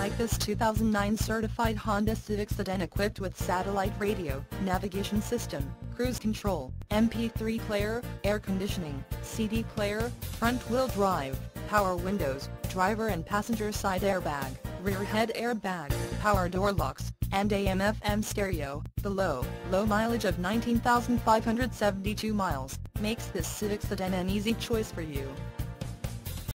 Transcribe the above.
Like this 2009 certified Honda Civic sedan equipped with satellite radio, navigation system, cruise control, MP3 player, air conditioning, CD player, front-wheel drive, power windows, driver and passenger side airbag, rear head airbag, power door locks, and AM-FM stereo. The low, low mileage of 19,572 miles makes this Civic sedan an easy choice for you.